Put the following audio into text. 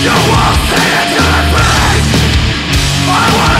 You will see it in me I will